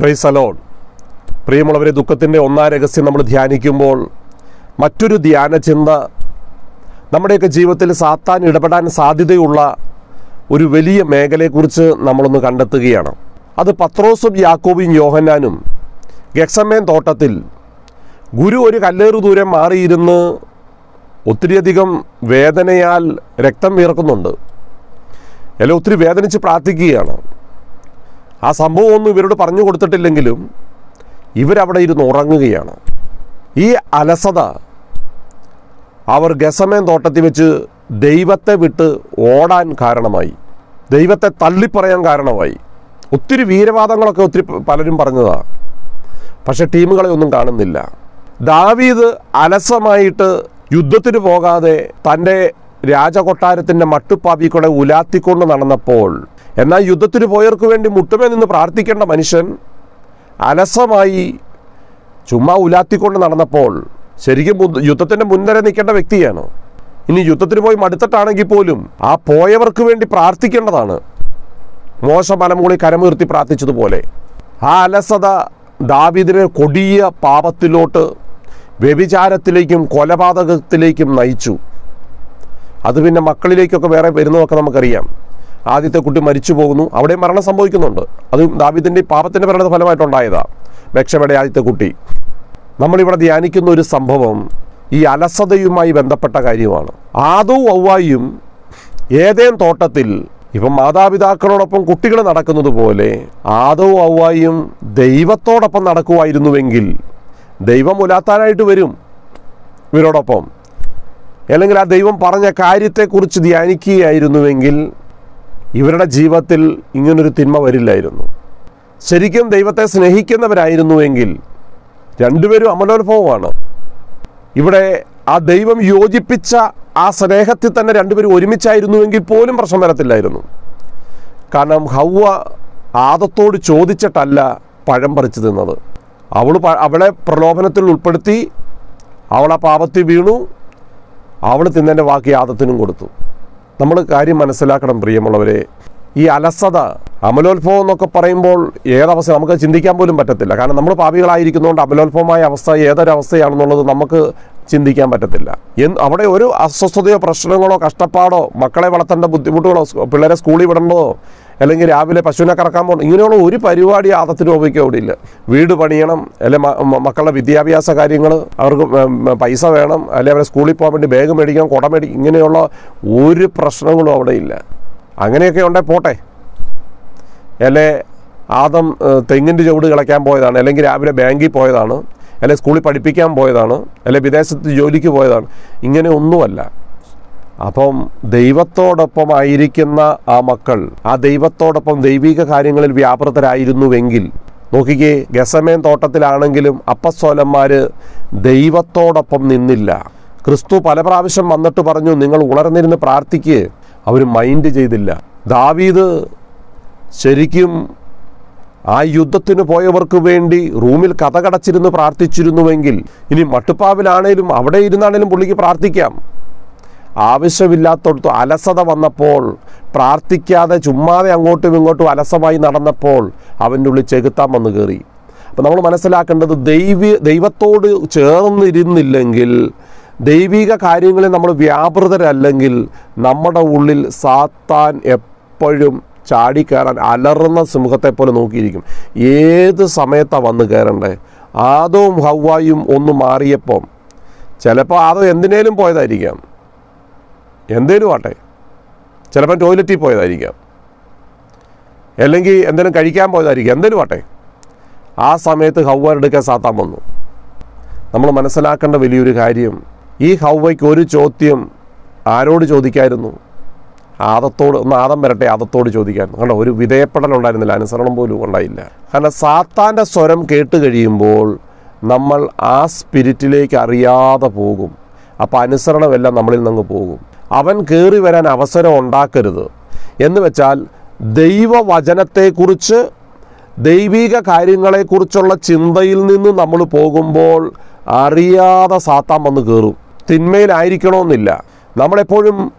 Price alone പ്രിയമുള്ളവരെ ദുഃഖത്തിന്റെ ഒന്നാം രഹസ്യം നമ്മൾ ധ്യാനിക്കുമ്പോൾ മറ്റൊരു ധ്യാന ചിന്ത നമ്മുടെയൊക്കെ ജീവിതത്തിൽ സാത്താൻ ഇടപെടാൻ സാധ്യതയുള്ള ഒരു വലിയ മേഖലയെക്കുറിച്ച് നമ്മളൊന്ന് കണ്ടെത്തുകയാണ്. അത് പത്രോസും യാക്കോബും യോഹന്നാനും ഗക്സമേൻ തോട്ടത്തിൽ ഗുരു ഒരു കല്ലേറു ദൂരം മാറിയിരുന്ന് ഒത്തിരിയധികം വേദനയാൽ രക്തം വീർക്കുന്നുണ്ട് അല്ലെ ഒത്തിരി വേദനിച്ച് പ്രാർത്ഥിക്കുകയാണ്. ആ സംഭവം ഒന്നും ഇവരോട് പറഞ്ഞു കൊടുത്തിട്ടില്ലെങ്കിലും ഇവരവിടെ ഇരുന്ന് ഉറങ്ങുകയാണ്. ഈ അലസത അവർ ഗസമേൻ തോട്ടത്തിൽ വെച്ച് ദൈവത്തെ വിട്ട് ഓടാൻ കാരണമായി. ദൈവത്തെ തള്ളിപ്പറയാൻ കാരണമായി. ഒത്തിരി വീരവാദങ്ങളൊക്കെ ഒത്തിരി പലരും പറഞ്ഞതാണ് പക്ഷെ ടീമുകളെ ഒന്നും കാണുന്നില്ല. ദാവീദ് അലസമായിട്ട് യുദ്ധത്തിന് പോകാതെ തന്റെ രാജകൊട്ടാരത്തിന്റെ മട്ടുപ്പാവിക്കൂടെ ഉലാത്തിക്കൊണ്ട് നടന്നപ്പോൾ എന്നാൽ യുദ്ധത്തിന് പോയവർക്ക് വേണ്ടി മുട്ടുമേ നിന്ന് പ്രാർത്ഥിക്കേണ്ട മനുഷ്യൻ അലസമായി ചുമ്മാ ഉലാത്തിക്കൊണ്ട് നടന്നപ്പോൾ ശരിക്കും യുദ്ധത്തിന്റെ മുൻനിര നിൽക്കേണ്ട വ്യക്തിയാണ്. ഇനി യുദ്ധത്തിന് പോയി മടുത്തിട്ടാണെങ്കിൽ പോലും ആ പോയവർക്ക് വേണ്ടി പ്രാർത്ഥിക്കേണ്ടതാണ്. മോശ മലമുകളിൽ കരമുയർത്തി പ്രാർത്ഥിച്ചതുപോലെ. ആ അലസത ദാവിദിനെ കൊടിയ പാപത്തിലോട്ട് വ്യഭിചാരത്തിലേക്കും കൊലപാതകത്തിലേക്കും നയിച്ചു. അത് പിന്നെ മക്കളിലേക്കൊക്കെ വേറെ വരുന്നതൊക്കെ നമുക്കറിയാം. ആദ്യത്തെ കുട്ടി മരിച്ചു പോകുന്നു. അവിടെ മരണം സംഭവിക്കുന്നുണ്ട്. അത് ദാവിദിന്റെ പാപത്തിന്റെ പരിണത ഫലമായിട്ടുണ്ടായതാണ് ബക്ഷയുടെ ആദ്യത്തെ കുട്ടി. നമ്മളിവിടെ ധ്യാനിക്കുന്ന ഒരു സംഭവം ഈ അലസതയുമായി ബന്ധപ്പെട്ട കാര്യമാണ്. ആദവും ഔവായും ഏതേം തോട്ടത്തിൽ ഇപ്പം മാതാപിതാക്കളോടൊപ്പം കുട്ടികൾ നടക്കുന്നത് പോലെ ആദവും ഔവായും ദൈവത്തോടൊപ്പം നടക്കുമായിരുന്നുവെങ്കിൽ ദൈവം ഉലാത്താനായിട്ട് വരും ഇവരോടൊപ്പം. അല്ലെങ്കിൽ ആ ദൈവം പറഞ്ഞ കാര്യത്തെക്കുറിച്ച് ധ്യാനിക്കുകയായിരുന്നുവെങ്കിൽ ഇവരുടെ ജീവിതത്തിൽ ഇങ്ങനൊരു തിന്മ വരില്ലായിരുന്നു. ശരിക്കും ദൈവത്തെ സ്നേഹിക്കുന്നവരായിരുന്നുവെങ്കിൽ രണ്ടുപേരും അമലോത്ഭവമാണ്. ഇവിടെ ആ ദൈവം യോജിപ്പിച്ച ആ സ്നേഹത്തിൽ തന്നെ രണ്ടുപേരും ഒരുമിച്ചായിരുന്നുവെങ്കിൽ പോലും പ്രശ്നം വരത്തില്ലായിരുന്നു. കാരണം ഹൗവ ആദത്തോട് ചോദിച്ചിട്ടല്ല പഴം പറിച്ചു തിന്നത്. അവൾ അവളെ പ്രലോഭനത്തിൽ ഉൾപ്പെടുത്തി അവളെ പാപത്തിൽ വീണു അവൾ തിന്നതിന്റെ ബാക്കി ആദത്തിനും കൊടുത്തു. നമ്മൾ കാര്യം മനസ്സിലാക്കണം പ്രിയമുള്ളവരെ. ഈ അലസത അമലോത്ഭവം എന്നൊക്കെ പറയുമ്പോൾ ഏതവസ്ഥ നമുക്ക് ചിന്തിക്കാൻ പോലും പറ്റത്തില്ല. കാരണം നമ്മൾ പാപികളായിരിക്കുന്നതുകൊണ്ട് അമലോത്ഭവമായ അവസ്ഥ ഏതൊരവസ്ഥയാണെന്നുള്ളത് നമുക്ക് ചിന്തിക്കാൻ പറ്റത്തില്ല. അവിടെ ഒരു അസ്വസ്ഥതയോ പ്രശ്നങ്ങളോ കഷ്ടപ്പാടോ മക്കളെ വളർത്തേണ്ട ബുദ്ധിമുട്ടുകളോ പിള്ളേരെ സ്കൂളിൽ വിടേണ്ടതോ അല്ലെങ്കിൽ രാവിലെ പശുവിനെ കറക്കാൻ പോകണം ഇങ്ങനെയുള്ള ഒരു പരിപാടി ആദത്തിന് ഉപയോഗിക്കുക അവിടെ ഇല്ല. വീട് പണിയണം അല്ലെ മ- മ- മക്കളുടെ വിദ്യാഭ്യാസ കാര്യങ്ങൾ അവർക്ക് പൈസ വേണം അല്ലെ അവരെ സ്കൂളിൽ പോകാൻ വേണ്ടി ബാഗ് മേടിക്കണം കുട മേടിക്കും ഇങ്ങനെയുള്ള ഒരു പ്രശ്നങ്ങളും അവിടെ ഇല്ല. അങ്ങനെയൊക്കെ ഉണ്ടേ പോട്ടെ. അല്ലെ ആദം തെങ്ങിന്റെ ചുവട് കിളയ്ക്കാൻ പോയതാണ് അല്ലെങ്കിൽ രാവിലെ ബാങ്കിൽ പോയതാണ്. അല്ലെ സ്കൂളിൽ പഠിപ്പിക്കാൻ പോയതാണ് അല്ലെ വിദേശത്ത് ജോലിക്ക് പോയതാണ് ഇങ്ങനെ ഒന്നുമല്ല. അപ്പം ദൈവത്തോടൊപ്പം ആയിരിക്കുന്ന ആ മക്കൾ ആ ദൈവത്തോടൊപ്പം ദൈവിക കാര്യങ്ങളിൽ വ്യാപൃതരായിരുന്നുവെങ്കിൽ നോക്കിക്കേ ഗസമേൻ തോട്ടത്തിലാണെങ്കിലും അപ്പസ്വലന്മാർ ദൈവത്തോടൊപ്പം നിന്നില്ല. ക്രിസ്തു പല പ്രാവശ്യം വന്നിട്ട് പറഞ്ഞു നിങ്ങൾ ഉണർന്നിരുന്ന് പ്രാർത്ഥിക്ക്. അവർ മൈൻഡ് ചെയ്തില്ല. ദാവീദ് ശരിക്കും ആ യുദ്ധത്തിന് പോയവർക്ക് വേണ്ടി റൂമിൽ കഥകടച്ചിരുന്ന് പ്രാർത്ഥിച്ചിരുന്നുവെങ്കിൽ ഇനി മട്ടുപ്പാവിലാണേലും അവിടെ ഇരുന്നാണേലും പുള്ളിക്ക് പ്രാർത്ഥിക്കാം. ആവശ്യമില്ലാത്തടത്ത് അലസത വന്നപ്പോൾ പ്രാർത്ഥിക്കാതെ ചുമ്മാതെ അങ്ങോട്ടും ഇങ്ങോട്ടും അലസമായി നടന്നപ്പോൾ അവന്റെ ഉള്ളിൽ ചെകുത്താൻ വന്ന് കയറി. അപ്പം നമ്മൾ മനസ്സിലാക്കേണ്ടത് ദൈവ ദൈവത്തോട് ചേർന്നിരുന്നില്ലെങ്കിൽ ദൈവിക കാര്യങ്ങളിൽ നമ്മൾ വ്യാപൃതരല്ലെങ്കിൽ നമ്മുടെ ഉള്ളിൽ സാത്താൻ എപ്പോഴും ചാടിക്കയറാൻ അലറുന്ന സിംഹത്തെ പോലെ നോക്കിയിരിക്കും. ഏത് സമയത്താണ് വന്ന് കയറേണ്ടത് ആദവും ഹവായും ഒന്ന് മാറിയപ്പം ചിലപ്പോൾ ആദോ എന്തിനേലും പോയതായിരിക്കാം. എന്തേലും ആട്ടെ. ചിലപ്പം ടോയ്ലറ്റിൽ പോയതായിരിക്കാം. അല്ലെങ്കിൽ എന്തെങ്കിലും കഴിക്കാൻ പോയതായിരിക്കും. എന്തേലും ആട്ടെ. ആ സമയത്ത് ഹൗവടുക്കാൻ സാത്താൻ വന്നു. നമ്മൾ മനസ്സിലാക്കേണ്ട വലിയൊരു കാര്യം ഈ ഹൗവയ്ക്ക് ഒരു ചോദ്യം ആരോട് ചോദിക്കായിരുന്നു? ആദത്തോട് ഒന്ന് ആദം വരട്ടെ ആദത്തോട് ചോദിക്കാൻ. കണ്ടോ ഒരു വിധേയപ്പെടൽ ഉണ്ടായിരുന്നില്ല അനുസരണം പോലും ഉണ്ടായില്ല. കാരണം സാത്താന്റെ സ്വരം കേട്ട് കഴിയുമ്പോൾ നമ്മൾ ആ സ്പിരിറ്റിലേക്ക് അറിയാതെ പോകും. അപ്പോൾ അനുസരണമെല്ലാം നമ്മളിൽ നിന്ന് പോകും. അവൻ കയറി വരാൻ അവസരം ഉണ്ടാക്കരുത്. എന്ന് വെച്ചാൽ ദൈവവചനത്തെക്കുറിച്ച് ദൈവിക കാര്യങ്ങളെക്കുറിച്ചുള്ള ചിന്തയിൽ നിന്ന് നമ്മൾ പോകുമ്പോൾ അറിയാതെ സാത്താൻ വന്ന് കയറും തിന്മയിലായിരിക്കണമെന്നില്ല നമ്മളെപ്പോഴും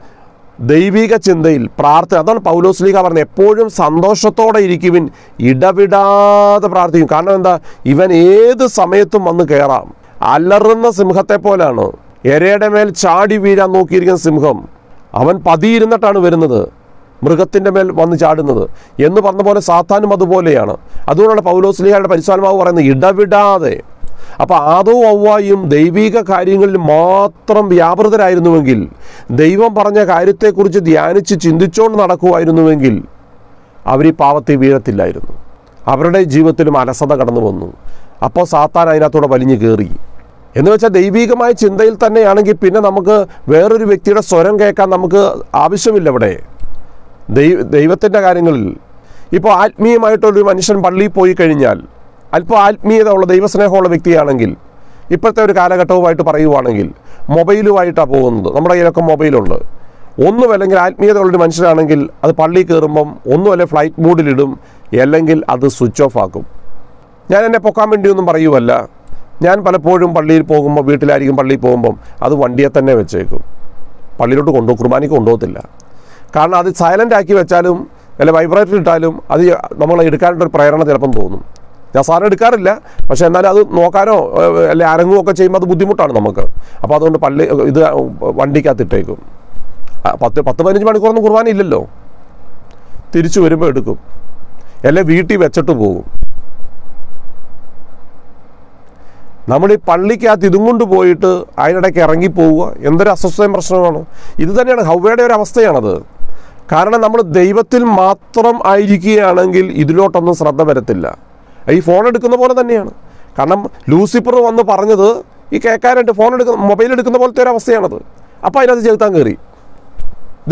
ദൈവിക ചിന്തയിൽ പ്രാർത്ഥന. അതാണ് പൗലോസ് ലീഗ പറഞ്ഞത്. എപ്പോഴും സന്തോഷത്തോടെ ഇരിക്കുവിൻ. ഇടവിടാതെ പ്രാർത്ഥിക്കും. കാരണം എന്താ? ഇവൻ ഏത് സമയത്തും വന്ന് കയറാം. അലറുന്ന സിംഹത്തെ പോലാണ്. എരയുടെ മേൽ ചാടി വീഴാൻ നോക്കിയിരിക്കുന്ന സിംഹം. അവൻ പതിയിരുന്നിട്ടാണ് വരുന്നത്. മൃഗത്തിന്റെ മേൽ വന്ന് ചാടുന്നത്. എന്ന് പറഞ്ഞ പോലെ സാത്താനും അതുപോലെയാണ്. അതുകൊണ്ടാണ് പൗലോസ്ലിഹയുടെ പരിശോധനമാവ് പറയുന്നത് ഇടവിടാതെ. അപ്പോൾ ആദോ ഔവായും ദൈവിക കാര്യങ്ങളിൽ മാത്രം വ്യാപൃതരായിരുന്നുവെങ്കിൽ ദൈവം പറഞ്ഞ കാര്യത്തെക്കുറിച്ച് ധ്യാനിച്ച് ചിന്തിച്ചുകൊണ്ട് നടക്കുമായിരുന്നുവെങ്കിൽ അവർ ഈ പാവത്തെ വീഴത്തില്ലായിരുന്നു. അവരുടെ ജീവിതത്തിലും അലസത കടന്നു വന്നു. അപ്പോൾ സാത്താൻ അതിനകത്തൂടെ വലിഞ്ഞു കയറി എന്ന് വെച്ചാൽ ദൈവികമായ ചിന്തയിൽ തന്നെയാണെങ്കിൽ പിന്നെ നമുക്ക് വേറൊരു വ്യക്തിയുടെ സ്വരം കേൾക്കാൻ നമുക്ക് ആവശ്യമില്ല ഇവിടെ. ദൈവ ദൈവത്തിന്റെ കാര്യങ്ങളിൽ. ഇപ്പോൾ ആത്മീയമായിട്ടൊരു മനുഷ്യൻ പള്ളിയിൽ പോയി കഴിഞ്ഞാൽ അല്പം ആത്മീയത ഉള്ള ദൈവസ്നേഹമുള്ള വ്യക്തിയാണെങ്കിൽ ഇപ്പോഴത്തെ ഒരു കാലഘട്ടവുമായിട്ട് പറയുവാണെങ്കിൽ മൊബൈലുമായിട്ടാണ് പോകുന്നത്. നമ്മുടെ കയ്യിലൊക്കെ മൊബൈലുണ്ട്. ഒന്നുമല്ലെങ്കിൽ ആത്മീയത ഉള്ളൊരു മനുഷ്യനാണെങ്കിൽ അത് പള്ളി കയറുമ്പം ഒന്നുമല്ല ഫ്ലൈറ്റ് മോഡിലിടും അല്ലെങ്കിൽ അത് സ്വിച്ച് ഓഫ് ആക്കും. ഞാൻ എന്നെ പൊക്കാൻ വേണ്ടിയൊന്നും പറയുമല്ല ഞാൻ പലപ്പോഴും പള്ളിയിൽ പോകുമ്പോൾ വീട്ടിലായിരിക്കും പള്ളിയിൽ പോകുമ്പം അത് വണ്ടിയെ തന്നെ വെച്ചേക്കും. പള്ളിയിലോട്ട് കൊണ്ടു കുർബാനയ്ക്ക് കൊണ്ടുപോകത്തില്ല. കാരണം അത് സൈലന്റ് ആക്കി വെച്ചാലും അല്ല വൈബ്രേറ്റർ ഇട്ടാലും അത് നമ്മൾ എടുക്കാനുള്ളൊരു പ്രേരണ ചിലപ്പം തോന്നും. ഞാൻ സാധനം എടുക്കാറില്ല. പക്ഷേ എന്നാലും അത് നോക്കാനോ അല്ലെ അരങ്ങുമോ ഒക്കെ ചെയ്യുമ്പോൾ അത് ബുദ്ധിമുട്ടാണ് നമുക്ക്. അപ്പോൾ അതുകൊണ്ട് പള്ളി ഇത് വണ്ടിക്കകത്ത് ഇട്ടേക്കും. പത്ത് പത്ത് പതിനഞ്ച് മണിക്കൂറൊന്നും കുർബാന ഇല്ലല്ലോ. തിരിച്ചു വരുമ്പോൾ എടുക്കും. അല്ലെ വീട്ടിൽ വെച്ചിട്ട് പോകും. നമ്മൾ ഈ പള്ളിക്കകത്ത് ഇതും കൊണ്ട് പോയിട്ട് അതിനിടയ്ക്ക് ഇറങ്ങിപ്പോവുക എന്തൊരു അസ്വസ്ഥയും പ്രശ്നമാണ് ഇത് തന്നെയാണ് ഹൗവയുടെ ഒരു അവസ്ഥയാണത്. കാരണം നമ്മൾ ദൈവത്തിൽ മാത്രം ആയിരിക്കുകയാണെങ്കിൽ ഇതിലോട്ടൊന്നും ശ്രദ്ധ വരത്തില്ല. ഈ ഫോൺ എടുക്കുന്ന പോലെ തന്നെയാണ്. കാരണം ലൂസിഫർ വന്ന് പറഞ്ഞത് ഈ കേൾക്കാനായിട്ട് ഫോൺ എടുക്കുന്ന മൊബൈൽ എടുക്കുന്ന പോലത്തെ ഒരു അവസ്ഥയാണത്. അപ്പോൾ അതിനകത്ത് ചെലുത്താൻ കയറി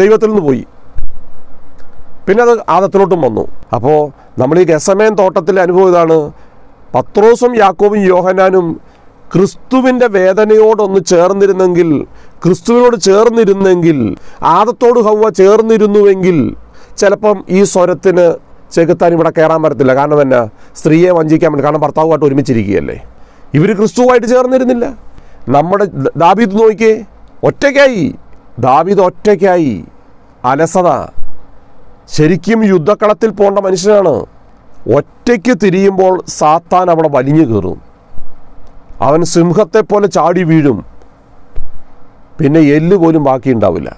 ദൈവത്തിൽ നിന്ന് പോയി. പിന്നെ അത് ആദത്തിലോട്ടും വന്നു. അപ്പോൾ നമ്മൾ ഈ ഗസമേൻ തോട്ടത്തിലെ അനുഭവം ഇതാണ്. പത്രോസും യാക്കോബും യോഹനാനും ക്രിസ്തുവിന്റെ വേദനയോടൊന്ന് ചേർന്നിരുന്നെങ്കിൽ ക്രിസ്തുവിനോട് ചേർന്നിരുന്നെങ്കിൽ ആദത്തോട് ഹൗവ ചേർന്നിരുന്നുവെങ്കിൽ ചിലപ്പം ഈ സ്വരത്തിന് ചെകുത്താൻ ഇവിടെ കയറാൻ പറ്റത്തില്ല. കാരണം എന്നാ? സ്ത്രീയെ വഞ്ചിക്കാൻ പറ്റും കാരണം ഭർത്താവുമായിട്ട് ഒരുമിച്ചിരിക്കുകയല്ലേ? ഇവർ ക്രിസ്തുവായിട്ട് ചേർന്നിരുന്നില്ല. നമ്മുടെ ദാബീദ് നോക്കിയേ. ഒറ്റയ്ക്കായി. ദാബീദ് ഒറ്റയ്ക്കായി. അലസത. ശരിക്കും യുദ്ധക്കളത്തിൽ പോകേണ്ട മനുഷ്യനാണ്. ഒറ്റയ്ക്ക് തിരിയുമ്പോൾ സാത്താൻ അവിടെ വലിഞ്ഞു കയറും. അവൻ സിംഹത്തെ പോലെ ചാടി വീഴും. പിന്നെ എല്ല് പോലും ബാക്കിയുണ്ടാവില്ല.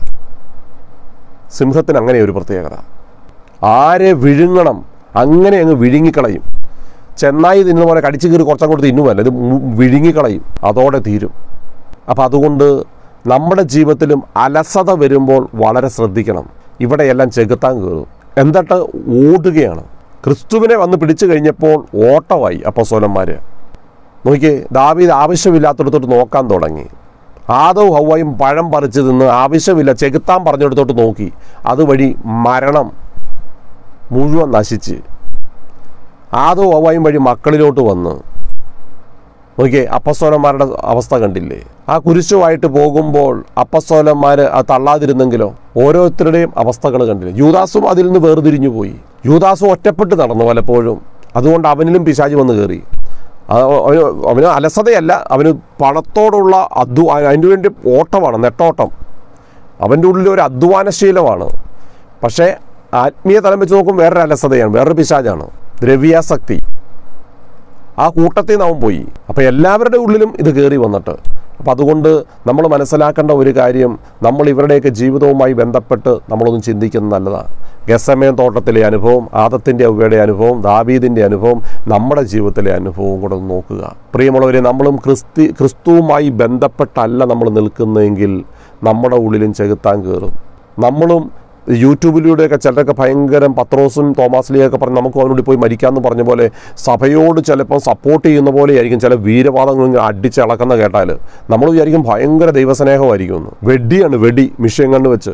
സിംഹത്തിന് അങ്ങനെ ഒരു പ്രത്യേകത. ആരെ വിഴുങ്ങണം? അങ്ങനെ അങ്ങ് വിഴുങ്ങിക്കളയും. ചെന്നായി തിന്നുന്ന പോലെ കടിച്ചു കീറി കുറച്ചങ്ങോട്ട് തിന്നുമല്ല. ഇത് വിഴുങ്ങിക്കളയും. അതോടെ തീരും. അപ്പം അതുകൊണ്ട് നമ്മുടെ ജീവിതത്തിലും അലസത വരുമ്പോൾ വളരെ ശ്രദ്ധിക്കണം. ഇവിടെയെല്ലാം ചെകുത്താൻ കയറും. എന്നിട്ട് ഓടുകയാണ്. ക്രിസ്തുവിനെ വന്ന് പിടിച്ചു കഴിഞ്ഞപ്പോൾ ഓട്ടമായി അപ്പസോലന്മാർ നോക്കിയേ ദാവീദ് ആവശ്യമില്ലാത്തടത്തോട്ട് നോക്കാൻ തുടങ്ങി. ആദവും ഹൗവയും പഴം പറിച്ചു നിന്ന് ആവശ്യമില്ല ചെകുത്താൻ പറഞ്ഞെടുത്തോട്ട് നോക്കി. അതുവഴി മരണം മുഴുവൻ നശിച്ച്. ആദോ അവയും വഴി മക്കളിലോട്ട് വന്ന്. നോക്കിയേ അപ്പസ്തോലന്മാരുടെ അവസ്ഥ കണ്ടില്ലേ? ആ കുരിശുമായിട്ട് പോകുമ്പോൾ അപ്പസ്തോലന്മാർ അത് തള്ളാതിരുന്നെങ്കിലോ ഓരോരുത്തരുടെയും അവസ്ഥകൾ കണ്ടില്ലേ? യൂദാസും അതിൽ നിന്ന് വേർതിരിഞ്ഞു പോയി. യൂദാസും ഒറ്റപ്പെട്ട് നടന്നു പലപ്പോഴും. അതുകൊണ്ട് അവനിലും പിശാചി വന്ന് കയറി അവന് അവന് അലസതയല്ല അവന് പണത്തോടുള്ള അധ്വ അതിനു വേണ്ടി ഓട്ടമാണ് നെട്ടോട്ടം. അവന്റെ ഉള്ളിൽ ഒരു അധ്വാനശീലമാണ്. പക്ഷേ ആത്മീയ തലം വെച്ച് നോക്കും വേറൊരു അലസതയാണ് വേറൊരു പിശാചാണ്. ദ്രവ്യാസക്തി ആ കൂട്ടത്തിൽ നിന്ന് അവൻ പോയി. അപ്പോൾ എല്ലാവരുടെ ഉള്ളിലും ഇത് കയറി വന്നിട്ട്. അപ്പോൾ അതുകൊണ്ട് നമ്മൾ മനസ്സിലാക്കേണ്ട ഒരു കാര്യം നമ്മൾ ഇവരുടെയൊക്കെ ജീവിതവുമായി ബന്ധപ്പെട്ട് നമ്മളൊന്നും ചിന്തിക്കുന്നത് നല്ലതാണ്. ഗസമയം തോട്ടത്തിലെ അനുഭവം ആദത്തിന്റെ അവയുടെ അനുഭവം ദാവീദിന്റെ അനുഭവം നമ്മുടെ ജീവിതത്തിലെ അനുഭവവും കൂടെ നോക്കുക. പ്രിയമുള്ളവരെ നമ്മളും ക്രിസ്തി ക്രിസ്തുവുമായി ബന്ധപ്പെട്ടല്ല നമ്മൾ നിൽക്കുന്നതെങ്കിൽ നമ്മുടെ ഉള്ളിലും ചെകുത്താൻ കയറും നമ്മളും യൂട്യൂബിലൂടെയൊക്കെ ചിലരൊക്കെ ഭയങ്കരം പത്രോസും തോമാസ്ലിയൊക്കെ പറഞ്ഞ് നമുക്ക് അവനോട് പോയി മരിക്കാമെന്ന് പറഞ്ഞ പോലെ സഭയോട് ചിലപ്പോൾ സപ്പോർട്ട് ചെയ്യുന്ന പോലെ ആയിരിക്കും ചില വീരവാദങ്ങൾ അടിച്ചിളക്കുന്ന കേട്ടാൽ നമ്മൾ വിചാരിക്കും ഭയങ്കര ദൈവസ്നേഹമായിരിക്കും എന്ന്. വെടിയാണ് വെടി മിഷ്യൻ കണ്ട് വെച്ച്.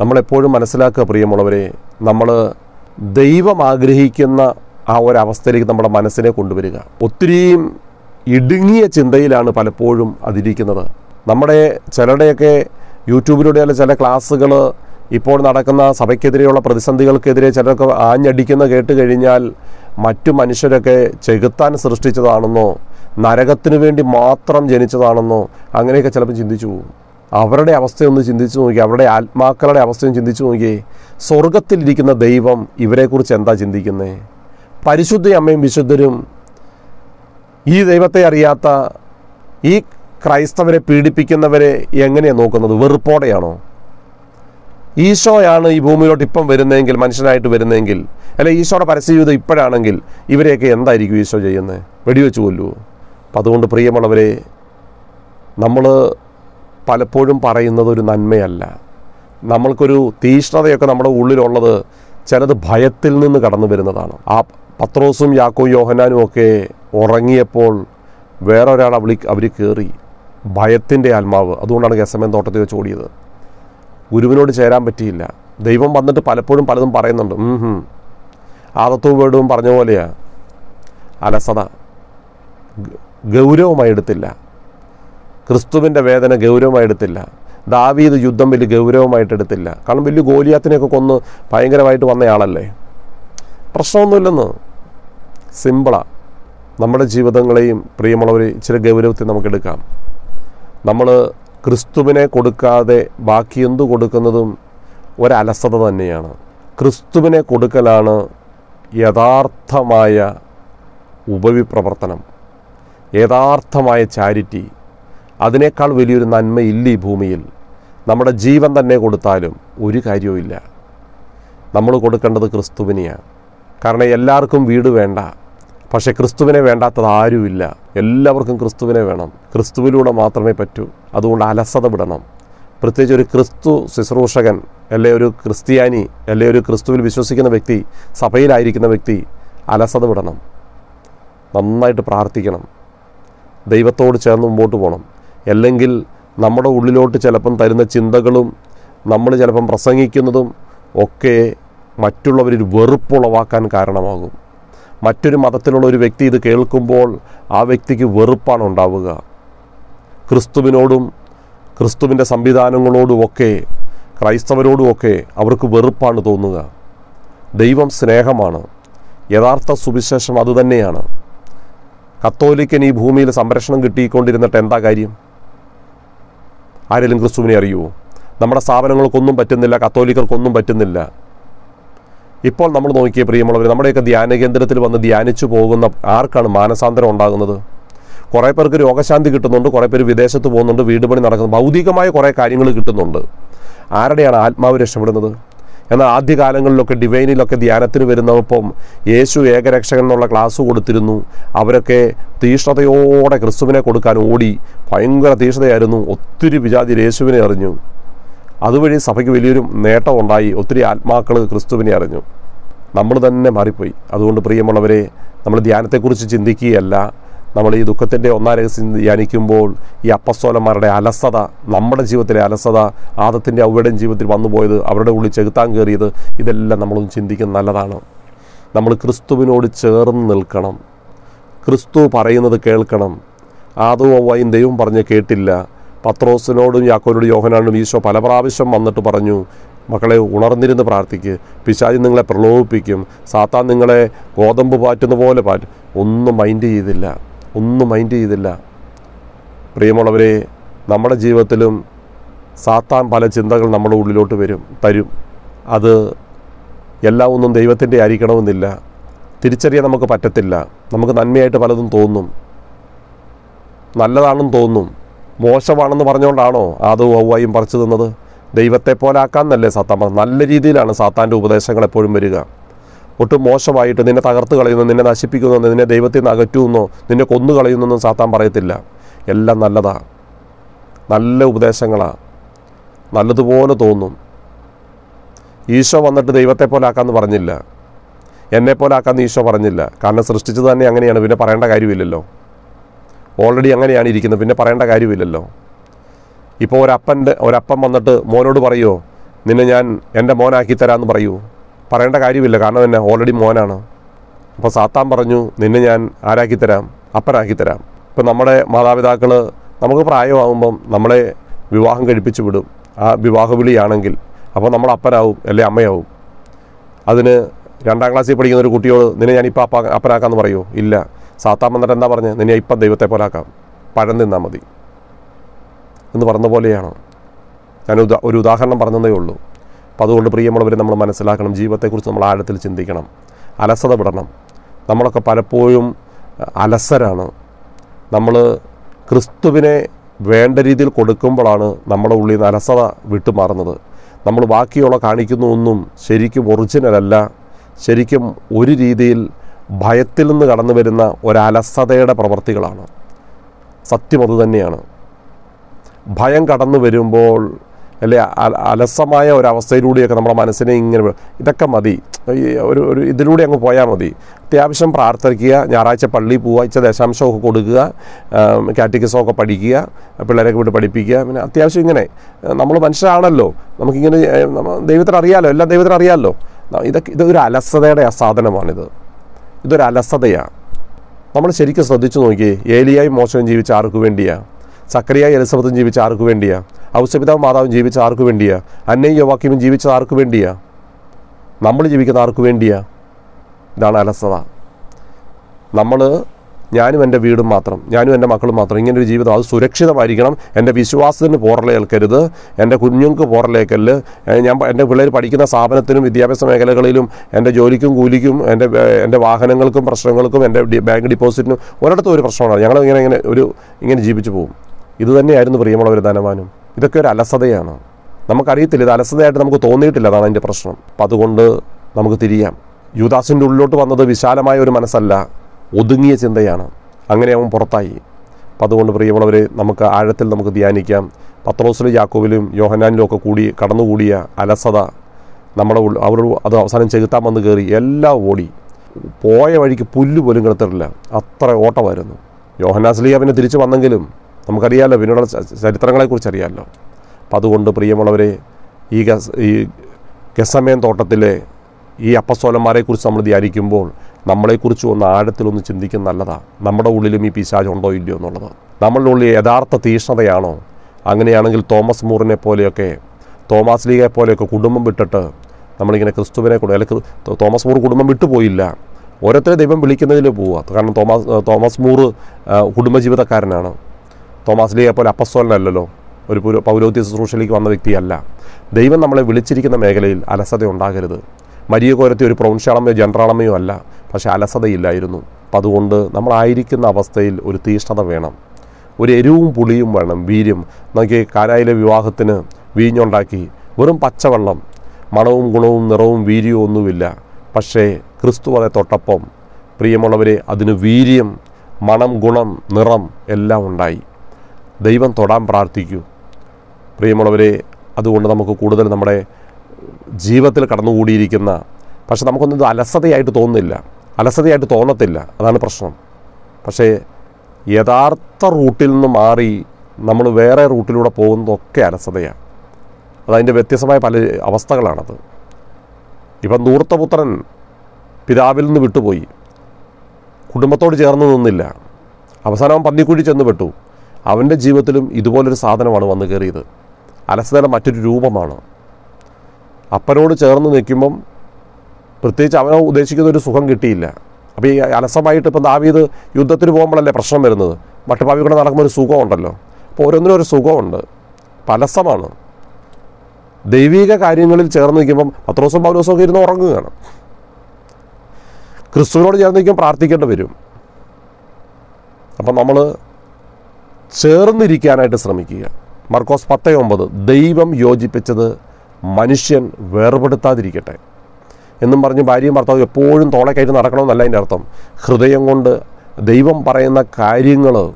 നമ്മളെപ്പോഴും മനസ്സിലാക്കുക പ്രിയമുള്ളവരെ നമ്മൾ ദൈവം ആഗ്രഹിക്കുന്ന ആ ഒരവസ്ഥയിലേക്ക് നമ്മുടെ മനസ്സിനെ കൊണ്ടുവരിക. ഒത്തിരിയും ഇടുങ്ങിയ ചിന്തയിലാണ് പലപ്പോഴും അതിരിക്കുന്നത്. നമ്മുടെ ചിലരുടെയൊക്കെ യൂട്യൂബിലൂടെയുള്ള ചില ക്ലാസ്സുകൾ ഇപ്പോൾ നടക്കുന്ന സഭയ്ക്കെതിരെയുള്ള പ്രതിസന്ധികൾക്കെതിരെ ചിലർക്ക് ആഞ്ഞടിക്കുന്ന കേട്ട് കഴിഞ്ഞാൽ മറ്റു മനുഷ്യരൊക്കെ ചെകുത്താൻ സൃഷ്ടിച്ചതാണെന്നോ നരകത്തിനു വേണ്ടി മാത്രം ജനിച്ചതാണെന്നോ അങ്ങനെയൊക്കെ ചിലപ്പോൾ ചിന്തിച്ചു പോകും. അവരുടെ അവസ്ഥയൊന്ന് ചിന്തിച്ചു നോക്കി അവരുടെ ആത്മാക്കളുടെ അവസ്ഥയും ചിന്തിച്ചു നോക്കി സ്വർഗത്തിലിരിക്കുന്ന ദൈവം ഇവരെക്കുറിച്ച് എന്താ ചിന്തിക്കുന്നത് പരിശുദ്ധ അമ്മയും വിശുദ്ധരും ഈ ദൈവത്തെ അറിയാത്ത ഈ ക്രൈസ്തവരെ പീഡിപ്പിക്കുന്നവരെ എങ്ങനെയാണ് നോക്കുന്നത്? വെറുപ്പോടെയാണോ? ഈശോയാണ് ഈ ഭൂമിയിലോട്ട് ഇപ്പം വരുന്നതെങ്കിൽ മനുഷ്യനായിട്ട് വരുന്നതെങ്കിൽ അല്ലെ ഈശോയുടെ പരസ്യജീവിതം ഇപ്പോഴാണെങ്കിൽ ഇവരെയൊക്കെ എന്തായിരിക്കും ഈശോ ചെയ്യുന്നത്? വെടിവെച്ച് കൊല്ലുവോ? അപ്പം അതുകൊണ്ട് പ്രിയമുള്ളവരെ നമ്മൾ പലപ്പോഴും പറയുന്നത് ഒരു നന്മയല്ല. നമ്മൾക്കൊരു തീഷ്ണതയൊക്കെ നമ്മുടെ ഉള്ളിലുള്ളത് ചിലത് ഭയത്തിൽ നിന്ന് കടന്നു വരുന്നതാണ്. ആ പത്രോസും യാക്കോ യോഹനാനും ഒക്കെ ഉറങ്ങിയപ്പോൾ വേറൊരാൾ അവളി അവർ കയറി ഭയത്തിന്റെ ആത്മാവ്. അതുകൊണ്ടാണ് ഗസമൻ തോട്ടത്തിൽ വെച്ച് ഓടിയത്. ഗുരുവിനോട് ചേരാൻ പറ്റിയില്ല. ദൈവം വന്നിട്ട് പലപ്പോഴും പലതും പറയുന്നുണ്ട്. ഉം ഹും. ആദത്തും വീടും പറഞ്ഞ പോലെയാ. അലസത ഗൗരവമായി എടുത്തില്ല. ക്രിസ്തുവിന്റെ വേദന ഗൗരവമായി എടുത്തില്ല. ദാവീദ് യുദ്ധം വലിയ ഗൗരവമായിട്ട് എടുത്തില്ല. കാരണം വലിയ ഗോലിയാത്തിനെയൊക്കെ കൊന്ന് ഭയങ്കരമായിട്ട് വന്നയാളല്ലേ. പ്രശ്നമൊന്നുമില്ലെന്ന്. സിമ്പിളാണ് നമ്മുടെ ജീവിതങ്ങളെയും പ്രിയമുള്ളവർ ഇച്ചിരി ഗൗരവത്തിൽ നമുക്കെടുക്കാം നമ്മൾ ക്രിസ്തുവിനെ കൊടുക്കാതെ ബാക്കി എന്തു കൊടുക്കുന്നതും ഒരലസത തന്നെയാണ്. ക്രിസ്തുവിനെ കൊടുക്കലാണ് യഥാർത്ഥമായ ഉപവിപ്രവർത്തനം യഥാർത്ഥമായ ചാരിറ്റി. അതിനേക്കാൾ വലിയൊരു നന്മയില്ല ഈ ഭൂമിയിൽ. നമ്മുടെ ജീവൻ തന്നെ കൊടുത്താലും ഒരു കാര്യവുമില്ല. നമ്മൾ കൊടുക്കേണ്ടത് ക്രിസ്തുവിനെയാണ്. കാരണം എല്ലാവർക്കും വീട് വേണ്ട. പക്ഷേ ക്രിസ്തുവിനെ വേണ്ടാത്തത് ആരുമില്ല. എല്ലാവർക്കും ക്രിസ്തുവിനെ വേണം. ക്രിസ്തുവിലൂടെ മാത്രമേ പറ്റൂ. അതുകൊണ്ട് അലസത വിടണം. പ്രത്യേകിച്ച് ഒരു ക്രിസ്തു ശുശ്രൂഷകൻ അല്ലെ ഒരു ക്രിസ്ത്യാനി അല്ലെ ഒരു ക്രിസ്തുവിൽ വിശ്വസിക്കുന്ന വ്യക്തി സഭയിലായിരിക്കുന്ന വ്യക്തി അലസത വിടണം. നന്നായിട്ട് പ്രാർത്ഥിക്കണം. ദൈവത്തോട് ചേർന്ന് മുമ്പോട്ട് പോകണം. അല്ലെങ്കിൽ നമ്മുടെ ഉള്ളിലോട്ട് ചിലപ്പം തരുന്ന ചിന്തകളും നമ്മൾ ചിലപ്പം പ്രസംഗിക്കുന്നതും ഒക്കെ മറ്റുള്ളവരിൽ വെറുപ്പുളവാക്കാൻ കാരണമാകും. മറ്റൊരു മതത്തിലുള്ള ഒരു വ്യക്തി ഇത് കേൾക്കുമ്പോൾ ആ വ്യക്തിക്ക് വെറുപ്പാണ് ഉണ്ടാവുക. ക്രിസ്തുവിനോടും ക്രിസ്തുവിന്റെ സംവിധാനങ്ങളോടുമൊക്കെ ക്രൈസ്തവരോടുമൊക്കെ അവർക്ക് വെറുപ്പാണ് തോന്നുക. ദൈവം സ്നേഹമാണ്. യഥാർത്ഥ സുവിശേഷം അതുതന്നെയാണ് കത്തോലിക്കൻ ഈ ഭൂമിയിൽ സംരക്ഷണം കിട്ടിക്കൊണ്ടിരുന്നിട്ട് എന്താ കാര്യം? ആരെങ്കിലും ക്രിസ്തുവിനെ അറിയുമോ നമ്മുടെ സ്ഥാപനങ്ങൾക്കൊന്നും പറ്റുന്നില്ല കത്തോലിക്കർക്കൊന്നും പറ്റുന്നില്ല. ഇപ്പോൾ നമ്മൾ നോക്കിയ പ്രിയമുള്ളവർ നമ്മുടെയൊക്കെ ധ്യാന കേന്ദ്രത്തിൽ വന്ന് ധ്യാനിച്ചു പോകുന്ന ആർക്കാണ് മാനസാന്തരം ഉണ്ടാകുന്നത്? കുറേ പേർക്ക് രോഗശാന്തി കിട്ടുന്നുണ്ട് കുറേ പേര് വിദേശത്ത് പോകുന്നുണ്ട് വീട് പണി നടക്കുന്നു ഭൗതികമായ കുറേ കാര്യങ്ങൾ കിട്ടുന്നുണ്ട്. ആരുടെയാണ് ആത്മാവ് രക്ഷപ്പെടുന്നത്? എന്നാൽ ആദ്യകാലങ്ങളിലൊക്കെ ഡിവൈനിലൊക്കെ ധ്യാനത്തിന് വരുന്നപ്പം യേശു ഏകരക്ഷകൻ എന്നുള്ള ക്ലാസ് കൊടുത്തിരുന്നു. അവരൊക്കെ തീഷ്ണതയോടെ ക്രിസ്തുവിനെ കൊടുക്കാൻ ഓടി. ഭയങ്കര തീഷ്ണതയായിരുന്നു. ഒത്തിരി വിജാതി യേശുവിനെ അറിഞ്ഞു. അതുവഴി സഭയ്ക്ക് വലിയൊരു നേട്ടം ഉണ്ടായി ഒത്തിരി ആത്മാക്കൾ ക്രിസ്തുവിനെ അറിഞ്ഞു. നമ്മൾ തന്നെ മാറിപ്പോയി. അതുകൊണ്ട് പ്രിയമുള്ളവരെ നമ്മൾ ധ്യാനത്തെക്കുറിച്ച് ചിന്തിക്കുകയല്ല. നമ്മൾ ഈ ദുഃഖത്തിന്റെ ഒന്നാം രഹസ്യം ധ്യാനിക്കുമ്പോൾ ഈ അപ്പസ്തോലന്മാരുടെ അലസത നമ്മുടെ ജീവിതത്തിലെ അലസത ആദത്തിന്റെ അവരുടെയും ജീവിതത്തിൽ വന്നുപോയത് അവരുടെ ഉള്ളിൽ ചെകുത്താൻ കയറിയത് ഇതെല്ലാം നമ്മളൊന്ന് ചിന്തിക്കുന്നത് നല്ലതാണ്. നമ്മൾ ക്രിസ്തുവിനോട് ചേർന്ന് നിൽക്കണം. ക്രിസ്തു പറയുന്നത് കേൾക്കണം. ആദവും അവയും ദൈവം പറഞ്ഞ് കേട്ടില്ല. പത്രോസിനോടും യാക്കോനോടും യോഹനാനോടും ഈശോ പല പ്രാവശ്യം വന്നിട്ട് പറഞ്ഞു മക്കളെ ഉണർന്നിരുന്ന് പ്രാർത്ഥിക്കുക പിശാചി നിങ്ങളെ പ്രലോഭിപ്പിക്കും. സാത്താൻ നിങ്ങളെ ഗോതമ്പ് പാറ്റുന്ന പോലെ പാറ്റും ഒന്നും മൈൻഡ് ചെയ്തില്ല. ഒന്നും മൈൻഡ് ചെയ്തില്ല. പ്രിയമുള്ളവരെ നമ്മുടെ ജീവിതത്തിലും സാത്താൻ പല ചിന്തകൾ നമ്മുടെ ഉള്ളിലോട്ട് വരും തരും. അത് എല്ലാം ഒന്നും ദൈവത്തിന്റെ ആയിരിക്കണമെന്നില്ല. തിരിച്ചറിയാൻ നമുക്ക് പറ്റത്തില്ല. നമുക്ക് നന്മയായിട്ട് പലതും തോന്നും. നല്ലതാണെന്ന് തോന്നും. മോശമാണെന്ന് പറഞ്ഞുകൊണ്ടാണോ ആദോ ഔവായും പറിച്ചു തിന്നത്? ദൈവത്തെ പോലാക്കാന്നല്ലേ പറഞ്ഞത്? നല്ല രീതിയിലാണ് സാത്താന്റെ ഉപദേശങ്ങൾ എപ്പോഴും വരിക. ഒട്ടും മോശമായിട്ട് നിന്നെ തകർത്ത് കളയുന്നു നിന്നെ നശിപ്പിക്കുന്നു നിന്നെ ദൈവത്തിൽ നിന്ന് അകറ്റുമെന്നോ നിന്നെ കൊന്നു കളയുന്നൊന്നും സാത്താൻ പറയത്തില്ല. എല്ലാം നല്ലതാ. നല്ല ഉപദേശങ്ങളാണ് നല്ലതുപോലെ തോന്നും. ഈശോ വന്നിട്ട് ദൈവത്തെ പോലാക്കാന്ന് പറഞ്ഞില്ല. എന്നെ പോലാക്കാന്ന് ഈശോ പറഞ്ഞില്ല. കാരണം സൃഷ്ടിച്ചത് തന്നെ അങ്ങനെയാണ്. പിന്നെ പറയേണ്ട കാര്യമില്ലല്ലോ. ഓൾറെഡി അങ്ങനെയാണ് ഇരിക്കുന്നത്. പിന്നെ പറയേണ്ട കാര്യമില്ലല്ലോ. ഇപ്പോൾ ഒരപ്പന്റെ ഒരപ്പൻ വന്നിട്ട് മോനോട് പറയുമോ നിന്നെ ഞാൻ എന്റെ മോനാക്കി തരാമെന്ന് പറയൂ. പറയേണ്ട കാര്യമില്ല. കാരണം എന്നെ ഓൾറെഡി മോനാണ്. അപ്പോൾ സാത്താൻ പറഞ്ഞു നിന്നെ ഞാൻ ആരാക്കി തരാം? അപ്പനാക്കി തരാം. ഇപ്പം നമ്മുടെ മാതാപിതാക്കൾ നമുക്ക് പ്രായമാകുമ്പം നമ്മളെ വിവാഹം കഴിപ്പിച്ച് വിടും. ആ വിവാഹവിളിയാണെങ്കിൽ അപ്പോൾ നമ്മൾ അപ്പനാവും അല്ലെ അമ്മയാവും. അതിന് രണ്ടാം ക്ലാസ്സിൽ പഠിക്കുന്ന ഒരു കുട്ടിയോട് നിന്നെ ഞാൻ അപ്പ അപ്പനാക്കാമെന്ന് പറയുമോ ഇല്ല. സാത്താൻ വന്നിട്ട് എന്താ പറഞ്ഞത് നിന്നെ ഇപ്പം ദൈവത്തെ പോലെ ആക്കാം. പഴം തിന്നാൽ മതി. എന്ന് പറഞ്ഞ പോലെയാണ്? ഞാൻ ഉദാ ഒരു ഉദാഹരണം പറഞ്ഞതേ ഉള്ളൂ. അപ്പോൾ അതുകൊണ്ട് പ്രിയമുള്ളവരെ നമ്മൾ മനസ്സിലാക്കണം ജീവിതത്തെക്കുറിച്ച് നമ്മൾ ആഴത്തിൽ ചിന്തിക്കണം. അലസത വിടണം. നമ്മളൊക്കെ പലപ്പോഴും അലസരാണ്. നമ്മൾ ക്രിസ്തുവിനെ വേണ്ട രീതിയിൽ കൊടുക്കുമ്പോഴാണ് നമ്മുടെ ഉള്ളിൽ നിന്ന് അലസത വിട്ടുമാറുന്നത്. നമ്മൾ ബാക്കിയുള്ള കാണിക്കുന്ന ഒന്നും ശരിക്കും ഒറിജിനൽ അല്ല. ശരിക്കും ഒരു രീതിയിൽ ഭയത്തിൽ നിന്ന് കടന്നു വരുന്ന ഒരലസതയുടെ പ്രവർത്തികളാണ്. സത്യം അത് തന്നെയാണ്. ഭയം കടന്നു വരുമ്പോൾ അല്ലെ അലസമായ ഒരവസ്ഥയിലൂടെയൊക്കെ നമ്മുടെ മനസ്സിനെ ഇങ്ങനെ ഇതൊക്കെ മതി. ഒരു ഒരു ഇതിലൂടെ അങ്ങ് പോയാൽ മതി. അത്യാവശ്യം പ്രാർത്ഥിക്കുക ഞായറാഴ്ച പള്ളിയിൽ പോവുക ഇച്ച ദശാംശമൊക്കെ കൊടുക്കുക കാറ്റിക്കസമൊക്കെ പഠിക്കുക പിള്ളേരൊക്കെ വിട്ട് പഠിപ്പിക്കുക പിന്നെ അത്യാവശ്യം ഇങ്ങനെ. നമ്മൾ മനുഷ്യരാണല്ലോ. നമുക്കിങ്ങനെ ദൈവത്തിന് അറിയാമല്ലോ എല്ലാം ദൈവത്തിന് ഇതൊക്കെ ഇതൊരു അലസതയുടെ സാധനമാണിത്. ഇതൊരു അലസതയാണ് നമ്മൾ ശരിക്കും ശ്രദ്ധിച്ചു നോക്കി ഏലിയായി മോശവും ജീവിച്ച ആർക്കു വേണ്ടിയാ? സക്രിയായി എലിസബത്തും ജീവിച്ച ആർക്കു വേണ്ടിയാ? ഔസപിതാവും മാതാവും ജീവിച്ച ആർക്കു വേണ്ടിയാ? അന്നയും യുവാക്കിയും ജീവിച്ചത് ആർക്കു വേണ്ടിയാ? നമ്മൾ ജീവിക്കുന്ന ആർക്കു വേണ്ടിയാ? ഇതാണ് അലസത. നമ്മൾ ഞാനും എന്റെ വീടും മാത്രം ഞാനും എന്റെ മക്കളും മാത്രം. ഇങ്ങനെ ഒരു ജീവിതം അത് സുരക്ഷിതമായിരിക്കണം. എന്റെ വിശ്വാസത്തിന് പോറലേൽക്കരുത്. എന്റെ കുഞ്ഞുങ്ങൾക്ക് പോറലേക്കല്ല് ഞാൻ എന്റെ പിള്ളേർ പഠിക്കുന്ന സ്ഥാപനത്തിനും വിദ്യാഭ്യാസ മേഖലകളിലും എന്റെ ജോലിക്കും കൂലിക്കും എന്റെ എന്റെ വാഹനങ്ങൾക്കും പ്രശ്നങ്ങൾക്കും എന്റെ ബാങ്ക് ഡിപ്പോസിറ്റിനും ഒരിടത്തും ഒരു പ്രശ്നമാണ് ഞങ്ങൾ ഇങ്ങനെ ഇങ്ങനെ ഒരു ഇങ്ങനെ ജീവിച്ചു പോകും. ഇത് തന്നെയായിരുന്നു പ്രിയമുള്ളവർ ധനവാനും. ഇതൊക്കെ ഒരു അലസതയാണ്. നമുക്കറിയത്തില്ല ഇത് അലസതയായിട്ട് നമുക്ക് തോന്നിയിട്ടില്ല അതാണ് അതിന്റെ പ്രശ്നം. അപ്പം അതുകൊണ്ട് നമുക്ക് തിരിയാം. യുദാസിന്റെ ഉള്ളിലോട്ട് വന്നത് വിശാലമായ ഒരു മനസ്സല്ല. ഒതുങ്ങിയ ചിന്തയാണ്. അങ്ങനെ അവൻ പുറത്തായി. അപ്പം അതുകൊണ്ട് പ്രിയമുള്ളവരെ നമുക്ക് ആഴത്തിൽ നമുക്ക് ധ്യാനിക്കാം. പത്രോസിലും യാക്കോവിലും യോഹനാനിലും ഒക്കെ കൂടി കടന്നുകൂടിയ അലസത നമ്മുടെ അവർ അത് അവസാനം ചെകുത്താൻ വന്ന് കയറി എല്ലാം ഓടി. പോയ വഴിക്ക് പുല്ല് പോലും കിടത്തിട്ടില്ല. അത്ര ഓട്ടമായിരുന്നു. യോഹനാസ്ലിയ പിന്നെ തിരിച്ചു വന്നെങ്കിലും നമുക്കറിയാമല്ലോ പിന്നീടുള്ള ച- ചരിത്രങ്ങളെക്കുറിച്ച് അറിയാമല്ലോ അപ്പം അതുകൊണ്ട് പ്രിയമുള്ളവരെ ഈ ഗസ് ഈ ഗസമേൻ തോട്ടത്തിലെ ഈ അപ്പസ്തോലന്മാരെക്കുറിച്ച് നമ്മൾ ധ്യാനിക്കുമ്പോൾ നമ്മളെക്കുറിച്ച് ഒന്ന് ആഴത്തിലൊന്ന് ചിന്തിക്കുന്ന നല്ലതാണ്. നമ്മുടെ ഉള്ളിലും ഈ പിശാജ് ഉണ്ടോ ഇല്ലയോ എന്നുള്ളത്. നമ്മളുടെ ഉള്ളിൽ യഥാർത്ഥ തീഷ്ണതയാണോ? അങ്ങനെയാണെങ്കിൽ തോമസ് മൂറിനെ പോലെയൊക്കെ തോമസ് ലീഗയെ പോലെയൊക്കെ കുടുംബം വിട്ടിട്ട് നമ്മളിങ്ങനെ ക്രിസ്തുവിനെ കൊണ്ട് അല്ലെങ്കിൽ തോമസ് മൂർ കുടുംബം വിട്ടുപോയില്ല ഓരോരുത്തരെ ദൈവം വിളിക്കുന്നതിൽ പോവുക കാരണം തോമസ് തോമസ് മൂർ കുടുംബജീവിതക്കാരനാണ്. തോമസ് ലീഗയെ പോലെ അപ്പസ്തോലനല്ലല്ലോ. ഒരു പുരോ പൗരോത്യ ശുശ്രൂഷയിലേക്ക് വന്ന വ്യക്തിയല്ല. ദൈവം നമ്മളെ വിളിച്ചിരിക്കുന്ന മേഖലയിൽ അലസത ഉണ്ടാകരുത് മരിയ കോരത്തി ഒരു പ്രൊവിൻഷ്യാളമയോ ജനറാളമയോ അല്ല. പക്ഷേ അലസതയില്ലായിരുന്നു. അപ്പം അതുകൊണ്ട് നമ്മളായിരിക്കുന്ന അവസ്ഥയിൽ ഒരു തീഷ്ണത വേണം. ഒരു എരിവും പുളിയും വേണം വീര്യം. നോക്കി കാരായിലെ വിവാഹത്തിന് വീഞ്ഞുണ്ടാക്കി. വെറും പച്ചവെള്ളം. മണവും ഗുണവും നിറവും വീര്യവും ഒന്നുമില്ല. പക്ഷേ ക്രിസ്തു അതെ തൊട്ടപ്പം പ്രിയമുള്ളവരെ അതിന് വീര്യം മണം ഗുണം നിറം എല്ലാം ഉണ്ടായി. ദൈവം തൊടാൻ പ്രാർത്ഥിക്കൂ. പ്രിയമുള്ളവരെ അതുകൊണ്ട് നമുക്ക് കൂടുതൽ നമ്മുടെ ജീവിതത്തിൽ കടന്നുകൂടിയിരിക്കുന്ന പക്ഷെ നമുക്കൊന്നും അലസതയായിട്ട് തോന്നുന്നില്ല. അലസതയായിട്ട് തോന്നത്തില്ല. അതാണ് പ്രശ്നം. പക്ഷേ യഥാർത്ഥ റൂട്ടിൽ നിന്ന് മാറി നമ്മൾ വേറെ റൂട്ടിലൂടെ പോകുന്നതൊക്കെ അലസതയാണ്. അതതിന്റെ വ്യത്യസ്തമായ പല അവസ്ഥകളാണത്. ഇപ്പം നൂർത്തപുത്രൻ പിതാവിൽ നിന്ന് വിട്ടുപോയി. കുടുംബത്തോട് ചേർന്ന് നിന്നില്ല. അവസാനം പന്നിക്കുഴി ചെന്ന് പെട്ടു അവന്റെ ജീവിതത്തിലും ഇതുപോലൊരു സാധനമാണ് വന്നു കയറിയത്. അലസതയുടെ മറ്റൊരു രൂപമാണ്. അപ്പനോട് ചേർന്ന് നിൽക്കുമ്പം പ്രത്യേകിച്ച് അവനെ ഉദ്ദേശിക്കുന്ന ഒരു സുഖം കിട്ടിയില്ല. അപ്പോൾ ഈ അലസമായിട്ട് ഇപ്പം ദാവീദ് യുദ്ധത്തിന് പോകുമ്പോഴല്ലേ പ്രശ്നം വരുന്നത്? മട്ടുപാവി കൂടെ നടക്കുമ്പോൾ ഒരു സുഖമുണ്ടല്ലോ അപ്പോൾ ഓരോന്നിനും ഒരു സുഖമുണ്ട്. പലസമാണ് ദൈവിക കാര്യങ്ങളിൽ ചേർന്ന് നിൽക്കുമ്പം പത്രോസും പൗലോസും ഒക്കെ ഇരുന്ന് ഉറങ്ങുകയാണ്. ക്രിസ്തുവിനോട് ചേർന്ന് നിൽക്കുമ്പോൾ പ്രാർത്ഥിക്കേണ്ടി വരും. അപ്പം നമ്മൾ ചേർന്നിരിക്കാനായിട്ട് ശ്രമിക്കുക. മർക്കോസ് പത്ത് ഒമ്പത് ദൈവം യോജിപ്പിച്ചത് മനുഷ്യൻ വേർപെടുത്താതിരിക്കട്ടെ. എന്നും പറഞ്ഞ് ഭാര്യയും ഭർത്താവും എപ്പോഴും തോളക്കായിട്ട് നടക്കണമെന്നല്ല അതിന്റെ അർത്ഥം. ഹൃദയം കൊണ്ട് ദൈവം പറയുന്ന കാര്യങ്ങൾ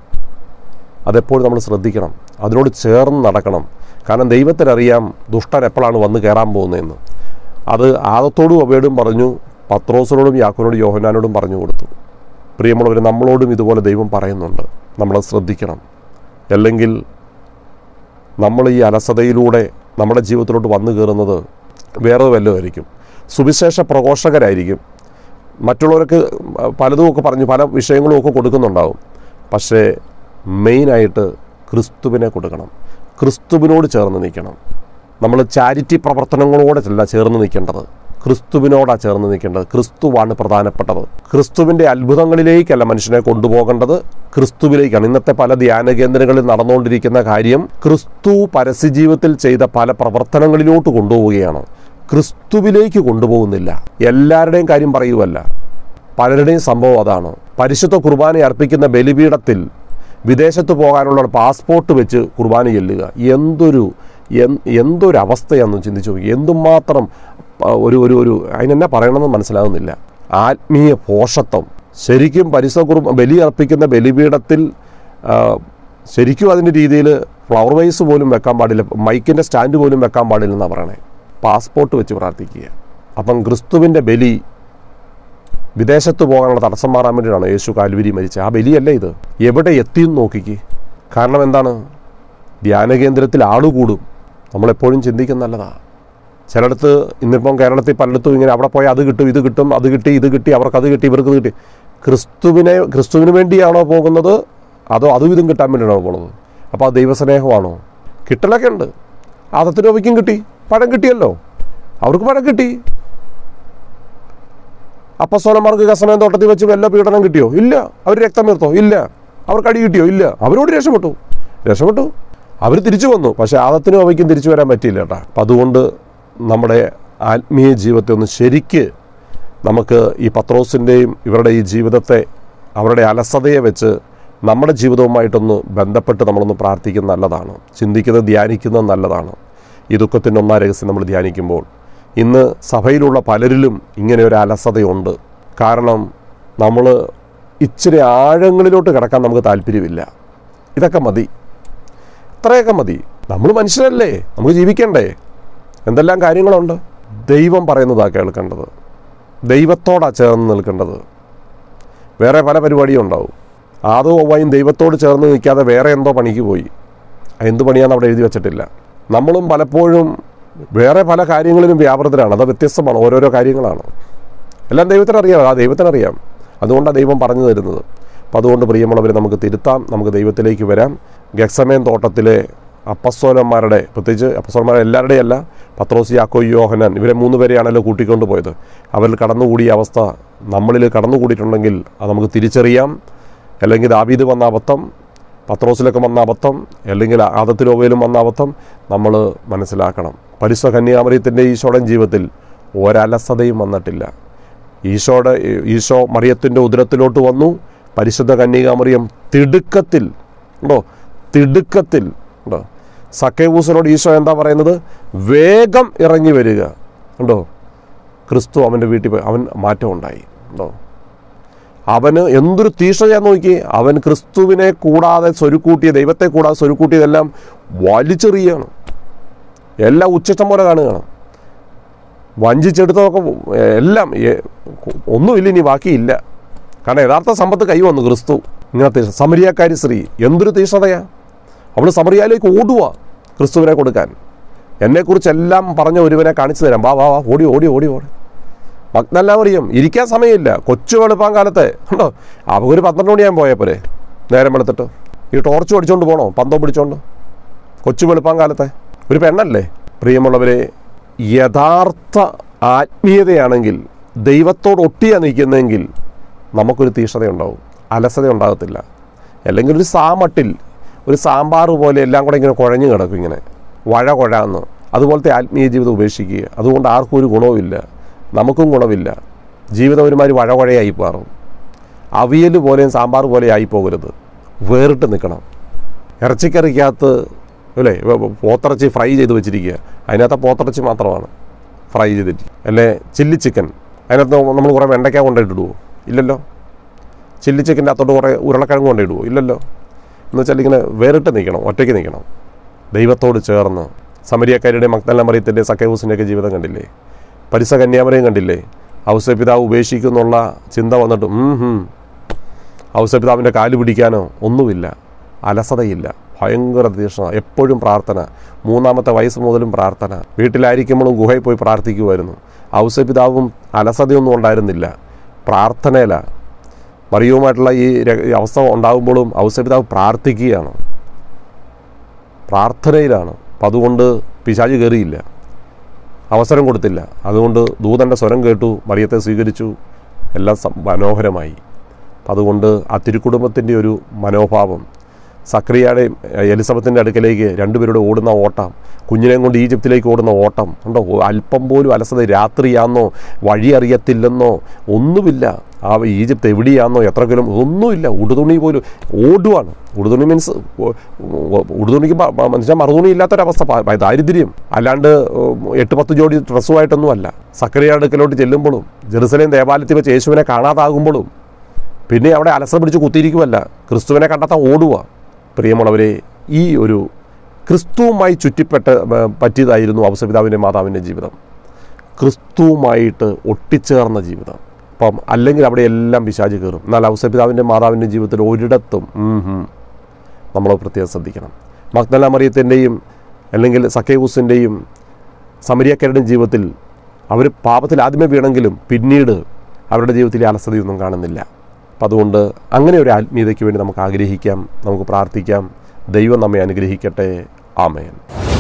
അതെപ്പോഴും നമ്മൾ ശ്രദ്ധിക്കണം. അതിനോട് ചേർന്ന് നടക്കണം. കാരണം ദൈവത്തിനറിയാം ദുഷ്ടൻ എപ്പോഴാണ് വന്ന് കയറാൻ പോകുന്നതെന്ന്. അത് ആദത്തോടും അവയോടും പറഞ്ഞു പത്രോസിനോടും യാക്കോനോടും യോഹനാനോടും പറഞ്ഞു കൊടുത്തു. പ്രിയമുള്ളവർ നമ്മളോടും ഇതുപോലെ ദൈവം പറയുന്നുണ്ട്. നമ്മൾ ശ്രദ്ധിക്കണം. അല്ലെങ്കിൽ നമ്മൾ ഈ അലസതയിലൂടെ നമ്മുടെ ജീവിതത്തിലോട്ട് വന്നു കയറുന്നത് വേറെ വല്ലതുമായിരിക്കും സുവിശേഷ പ്രഘോഷകരായിരിക്കും. മറ്റുള്ളവർക്ക് പലതും ഒക്കെ പറഞ്ഞു പല വിഷയങ്ങളും ഒക്കെ കൊടുക്കുന്നുണ്ടാവും. പക്ഷേ മെയിനായിട്ട് ക്രിസ്തുവിനെ കൊടുക്കണം. ക്രിസ്തുവിനോട് ചേർന്ന് നിൽക്കണം. നമ്മൾ ചാരിറ്റി പ്രവർത്തനങ്ങളോടെ അല്ല ചേർന്ന് നിൽക്കേണ്ടത്. ക്രിസ്തുവിനോടാണ് ചേർന്ന് നിൽക്കേണ്ടത്. ക്രിസ്തുവാണ് പ്രധാനപ്പെട്ടത്. ക്രിസ്തുവിന്റെ അത്ഭുതങ്ങളിലേക്കല്ല മനുഷ്യനെ കൊണ്ടുപോകേണ്ടത്. ക്രിസ്തുവിലേക്കാണ്. ഇന്നത്തെ പല ധ്യാന കേന്ദ്രങ്ങളിൽ നടന്നുകൊണ്ടിരിക്കുന്ന കാര്യം ക്രിസ്തു പരസ്യജീവിതത്തിൽ ചെയ്ത പല പ്രവർത്തനങ്ങളിലോട്ട് കൊണ്ടുപോവുകയാണ്. ക്രിസ്തുവിലേക്ക് കൊണ്ടുപോകുന്നില്ല. എല്ലാവരുടെയും കാര്യം പറയുവല്ല. പലരുടെയും സംഭവം അതാണ്. പരിശുദ്ധ കുർബാന അർപ്പിക്കുന്ന ബലിപീഠത്തിൽ വിദേശത്ത് പോകാനുള്ള പാസ്പോർട്ട് വെച്ച് കുർബാന ചെല്ലുക. എന്തൊരു എന്തൊരു അവസ്ഥയാണെന്ന് ചിന്തിച്ചു നോക്കി. എന്തുമാത്രം ഒരു ഒരു ഒരു അതിനെന്നെ പറയണമെന്ന് മനസ്സിലാകുന്നില്ല ആത്മീയ പോഷത്വം. ശരിക്കും പരിശുദ്ധ കുർബ ബലി അർപ്പിക്കുന്ന ബലിപീഠത്തിൽ ശരിക്കും അതിന്റെ രീതിയിൽ ഫ്ലവർ വൈസ് പോലും വെക്കാൻ പാടില്ല. മൈക്കിന്റെ സ്റ്റാൻഡ് പോലും വെക്കാൻ പാടില്ലെന്നാണ് പറയണേ. പാസ്പോർട്ട് വെച്ച് പ്രാർത്ഥിക്കുക. അപ്പം ക്രിസ്തുവിന്റെ ബലി വിദേശത്ത് പോകാനുള്ള തടസ്സം മാറാൻ വേണ്ടിയിട്ടാണ് യേശു കാൽവരി മരിച്ചത്. ആ ബലിയല്ല ഇത്? എവിടെ എത്തിയെന്ന് നോക്കിക്ക്. കാരണം എന്താണ്? ധ്യാന കേന്ദ്രത്തിൽ ആൾ കൂടും. നമ്മളെപ്പോഴും ചിന്തിക്കുന്ന നല്ലതാ. ചിലയിടത്ത് ഇന്നിപ്പം കേരളത്തിൽ പലയിടത്തും ഇങ്ങനെ അവിടെ പോയാൽ അത് കിട്ടും ഇത് കിട്ടും അത് കിട്ടി ഇത് കിട്ടി അവർക്ക് അത് കിട്ടി ഇവർക്ക് കിട്ടി. ക്രിസ്തുവിനെ ക്രിസ്തുവിന് വേണ്ടിയാണോ പോകുന്നത്? അതോ അതും ഇതും കിട്ടാൻ വേണ്ടിയാണോ പോകുന്നത്? അപ്പോൾ ആ ദൈവസ്നേഹമാണോ? കിട്ടലൊക്കെ ഉണ്ട്. ആദത്തിനോവിക്കും കിട്ടി. പഴം കിട്ടിയല്ലോ. അവർക്ക് പഴം കിട്ടി. അപ്പസ്വലന്മാർക്ക് കസമയം തോട്ടത്തിൽ വെച്ച് വല്ല പീഡനം കിട്ടിയോ? ഇല്ല. അവർ രക്തം വീർത്തോ? ഇല്ല. അവർക്ക് അടി കിട്ടിയോ? ഇല്ല. അവരോട് രക്ഷപ്പെട്ടു. രക്ഷപ്പെട്ടു. അവർ തിരിച്ചു വന്നു. പക്ഷേ ആദത്തിനും അവയ്ക്കും തിരിച്ചു വരാൻ പറ്റിയില്ല കേട്ടോ. അപ്പം അതുകൊണ്ട് നമ്മുടെ ആത്മീയ ജീവിതത്തെ ഒന്ന് ശരിക്ക് നമുക്ക് ഈ പത്രോസിന്റെയും ഇവരുടെ ഈ ജീവിതത്തെ അവരുടെ അലസതയെ വെച്ച് നമ്മുടെ ജീവിതവുമായിട്ടൊന്ന് ബന്ധപ്പെട്ട് നമ്മളൊന്ന് പ്രാർത്ഥിക്കുന്നത് നല്ലതാണ്. ചിന്തിക്കുന്നത് ധ്യാനിക്കുന്നത് നല്ലതാണ്. ഈ ദുഃഖത്തിന്റെ ഒന്നാം രഹസ്യം നമ്മൾ ധ്യാനിക്കുമ്പോൾ ഇന്ന് സഭയിലുള്ള പലരിലും ഇങ്ങനെ ഒരു അലസതയുണ്ട്. കാരണം നമ്മൾ ഇച്ചിരി ആഴങ്ങളിലോട്ട് കിടക്കാൻ നമുക്ക് താല്പര്യമില്ല. ഇതൊക്കെ മതി. ഇത്രയൊക്കെ മതി. നമ്മൾ മനുഷ്യരല്ലേ? നമുക്ക് ജീവിക്കണ്ടേ? എന്തെല്ലാം കാര്യങ്ങളുണ്ട്? ദൈവം പറയുന്നതാ കേൾക്കേണ്ടത്. ദൈവത്തോടാ ചേർന്ന് നിൽക്കേണ്ടത്. വേറെ പല പരിപാടിയും ഉണ്ടാവും. ആദോ ഒവ്വായും ദൈവത്തോട് ചേർന്ന് നിൽക്കാതെ വേറെ എന്തോ പണിക്ക് പോയി. എന്ത് പണിയാന്ന് അവിടെ എഴുതി വെച്ചിട്ടില്ല. നമ്മളും പലപ്പോഴും വേറെ പല കാര്യങ്ങളിലും വ്യാപൃതരാണ്. അത് വ്യത്യസ്തമാണ്. ഓരോരോ കാര്യങ്ങളാണ്. എല്ലാം ദൈവത്തിനറിയാം. ആ ദൈവത്തിനറിയാം. അതുകൊണ്ടാണ് ദൈവം പറഞ്ഞു തരുന്നത്. അപ്പം അതുകൊണ്ട് പ്രിയമുള്ളവരെ നമുക്ക് തിരുത്താം. നമുക്ക് ദൈവത്തിലേക്ക് വരാം. ഗക്സമേൻ തോട്ടത്തിലെ അപ്പസ്തോലന്മാരുടെ പ്രത്യേകിച്ച് അപ്പസ്തോലന്മാരുടെ എല്ലാവരുടെയും അല്ല പത്രോസ് യാക്കോ യോഹനാൻ ഇവരെ മൂന്ന് പേരെയാണല്ലോ കൂട്ടിക്കൊണ്ട് പോയത്. അവരിൽ കടന്നുകൂടിയ അവസ്ഥ നമ്മളിൽ കടന്നുകൂടിയിട്ടുണ്ടെങ്കിൽ അത് നമുക്ക് തിരിച്ചറിയാം. അല്ലെങ്കിൽ ദാവീദ് വന്ന അബദ്ധം പത്രോസിലൊക്കെ വന്ന അബദ്ധം അല്ലെങ്കിൽ ആദത്തിലോവയിലും വന്ന അബദ്ധം നമ്മൾ മനസ്സിലാക്കണം. പരിശുദ്ധ കന്യാമറിയത്തിന്റെ ഈശോടൻ ജീവിതത്തിൽ ഒരലസതയും വന്നിട്ടില്ല. ഈശോയുടെ ഈശോ മറിയത്തിന്റെ ഉദരത്തിലോട്ട് വന്നു. പരിശുദ്ധ കന്യകാമറിയം തിടുക്കത്തിൽ ഉണ്ടോ? തിടുക്കത്തിൽ ഉണ്ടോ? സക്കേവൂസിനോട് ഈശോ എന്താ പറയുന്നത്? വേഗം ഇറങ്ങി വരിക ഉണ്ടോ? ക്രിസ്തു അവന്റെ വീട്ടിൽ പോയി അവൻ മാറ്റം ഉണ്ടായി ഉണ്ടോ? അവന് എന്തൊരു തീഷ്ണതയാന്ന് നോക്കി. അവൻ ക്രിസ്തുവിനെ കൂടാതെ സ്വരുക്കൂട്ടിയ ദൈവത്തെ കൂടാതെ സ്വരുക്കൂട്ടിയതെല്ലാം വലിച്ചെറിയാണ് എല്ലാം ഉച്ചിഷ്ടം പോലെ കാണുകയാണ്. വഞ്ചിച്ചെടുത്തതൊക്കെ എല്ലാം ഒന്നുമില്ല ഇനി ബാക്കിയില്ല. കാരണം യഥാർത്ഥ സമ്പത്ത് കൈ വന്നു ക്രിസ്തു. ഇങ്ങനത്തെ സമരിയാക്കാരി സ്ത്രീ. എന്തൊരു തീഷ്ണതയാ. അവൾ സമറിയയിലേക്ക് ഓടുക ക്രിസ്തുവിനെ കൊടുക്കാൻ. എന്നെക്കുറിച്ചെല്ലാം പറഞ്ഞ ഒരുവനെ കാണിച്ചു തരാം. വാ വാ വാ ഓടി ഓടി ഓടി ഓടി. ഭക്തനെല്ലാം അറിയും ഇരിക്കാൻ സമയമില്ല. കൊച്ചു വെളുപ്പാൻ കാലത്ത്. ഉണ്ടോ അവ ഒരു പന്ത്രണ്ട് മണിയാകും പോയാൽ പോരെ നേരം വെളുത്തിട്ട്. ഈ ടോർച്ച് പിടിച്ചോണ്ട് പോകണോ പന്തം പിടിച്ചോണ്ട്. കൊച്ചു വെളുപ്പാൻ കാലത്തെ. ഒരു പെണ്ണല്ലേ? പ്രിയമുള്ളവരെ യഥാർത്ഥ ആത്മീയതയാണെങ്കിൽ ദൈവത്തോട് ഒട്ടിയാ നിൽക്കുന്നെങ്കിൽ നമുക്കൊരു തീഷ്ണതയുണ്ടാവും അലസത ഉണ്ടാകത്തില്ല അല്ലെങ്കിൽ ഒരു സാമട്ടിൽ ഒരു സാമ്പാർ പോലെ എല്ലാം കൂടെ ഇങ്ങനെ കുഴഞ്ഞു കിടക്കും ഇങ്ങനെ. വഴ കുഴാന്ന്. അതുപോലത്തെ ആത്മീയ ജീവിതം ഉപേക്ഷിക്കുക. അതുകൊണ്ട് ആർക്കും ഒരു ഗുണവുമില്ല നമുക്കും ഗുണമില്ല. ജീവിതം ഒരുമാതിരി വഴ കുഴയായി മാറും. അവിയൽ പോലെയും സാമ്പാർ പോലെ ആയി പോകരുത്. വേറിട്ട് നിൽക്കണം. ഇറച്ചിക്കറിക്കകത്ത് അല്ലേ? പോത്തിറച്ചി ഫ്രൈ ചെയ്ത് വെച്ചിരിക്കുക അതിനകത്ത് പോത്തിറച്ചി മാത്രമാണ്. ഫ്രൈ ചെയ്തിട്ട്. അല്ലേ? Chilli chicken. അതിനകത്ത് നമ്മൾ കുറേ വെണ്ടയ്ക്ക കൊണ്ടിട്ടിടുവോ ഇല്ലല്ലോ. ചില്ലി ചിക്കന്റെ അത്തോട്ട് കുറേ ഉരുളക്കിഴങ്ങ് കൊണ്ടിടുവോ ഇല്ലല്ലോ. എന്ന് വെച്ചാൽ ഇങ്ങനെ വേറിട്ട് നിൽക്കണം ഒറ്റയ്ക്ക് നിൽക്കണം. ദൈവത്തോട് ചേർന്ന്. സമരിയക്കാരുടെ മക്തല്ല മറിയത്തിന്റെ സഖ്യഹൂസിന്റെയൊക്കെ ജീവിതം കണ്ടില്ലേ? പരിസ കന്യാമരയും കണ്ടില്ലേ? ഔസപിതാവ് ഉപേക്ഷിക്കുന്നുള്ള ചിന്ത വന്നിട്ട് ഔസപിതാവിന്റെ കാൽ പിടിക്കാനോ ഒന്നുമില്ല. അലസതയില്ല. ഭയങ്കര തീക്ഷണ എപ്പോഴും പ്രാർത്ഥന. മൂന്നാമത്തെ വയസ്സ് മുതലും പ്രാർത്ഥന. വീട്ടിലായിരിക്കുമ്പോഴും ഗുഹയിൽ പോയി പ്രാർത്ഥിക്കുമായിരുന്നു ഔസപിതാവും അലസതയൊന്നും ഉണ്ടായിരുന്നില്ല. പ്രാർത്ഥനയിലാണ് മറിയവുമായിട്ടുള്ള ഈ അവസ്ഥ ഉണ്ടാകുമ്പോഴും ഔസപിതാവ് പ്രാർത്ഥിക്കുകയാണ്. പ്രാർത്ഥനയിലാണ്. അപ്പം അതുകൊണ്ട് പിശാച് കയറിയില്ല അവസരം കൊടുത്തില്ല. അതുകൊണ്ട് ദൂതന്റെ സ്വരം കേട്ടു. മറിയത്തെ സ്വീകരിച്ചു. എല്ലാം മനോഹരമായി. അതുകൊണ്ട് ആ തിരുക്കുടുംബത്തിന്റെ ഒരു മനോഭാവം സക്രിയയുടെയും എലിസബത്തിന്റെ അടുക്കലേക്ക് രണ്ടുപേരുടെ ഓടുന്ന ഓട്ടം കുഞ്ഞിനെയും കൊണ്ട് ഈജിപ്തിലേക്ക് ഓടുന്ന ഓട്ടം ഉണ്ടോ അല്പം പോലും അലസത രാത്രിയാണെന്നോ വഴി അറിയത്തില്ലെന്നോ ഒന്നുമില്ല. ആ ഈജിപ്ത് എവിടെയാണെന്നോ എത്ര കിലോ ഒന്നുമില്ല. ഉടുതുണി പോലും ഓടുവാണ്. ഉടുതുണി മീൻസ് ഉടുതുണിക്ക് മനുഷ്യൻ മറുതുണി ഇല്ലാത്തൊരവസ്ഥ. ദാരിദ്ര്യം. അല്ലാണ്ട് എട്ട് പത്ത് ജോഡി ഡ്രസ്സുമായിട്ടൊന്നുമല്ല. സക്രിയ അടുക്കലോട്ട് ചെല്ലുമ്പോഴും ജെറുസലേം ദേവാലയത്തിൽ വെച്ച് യേശുവിനെ കാണാതാകുമ്പോഴും പിന്നെ അവിടെ അലസ പിടിച്ച് കുത്തിയിരിക്കുമല്ല ക്രിസ്തുവിനെ കണ്ടെത്താൻ ഓടുക പ്രിയമുള്ളവരെ ഈ ഒരു ക്രിസ്തുവുമായി ചുറ്റിപ്പെട്ട് പറ്റിയതായിരുന്നു അവസപിതാവിന്റെ മാതാവിന്റെ ജീവിതം. ക്രിസ്തുവുമായിട്ട് ഒട്ടിച്ചേർന്ന ജീവിതം. അപ്പം അല്ലെങ്കിൽ അവിടെ എല്ലാം പിശാച് കയറും. എന്നാൽ അവസപിതാവിന്റെ മാതാവിന്റെ ജീവിതത്തിൽ ഒരിടത്തും നമ്മൾ പ്രത്യേകം ശ്രദ്ധിക്കണം. മഗ്ദല മറിയത്തിന്റെയും അല്ലെങ്കിൽ സക്കേവൂസിന്റെയും സമരിയക്കാരുടെയും ജീവിതത്തിൽ അവർ പാപത്തിൽ ആദ്യമേ വീണെങ്കിലും പിന്നീട് അവരുടെ ജീവിതത്തിൽ ഈ അലസതയൊന്നും കാണുന്നില്ല. അപ്പം അതുകൊണ്ട് അങ്ങനെ ഒരു ആത്മീയതയ്ക്ക് വേണ്ടി നമുക്ക് ആഗ്രഹിക്കാം നമുക്ക് പ്രാർത്ഥിക്കാം. ദൈവം നമ്മെ അനുഗ്രഹിക്കട്ടെ. ആമേൻ.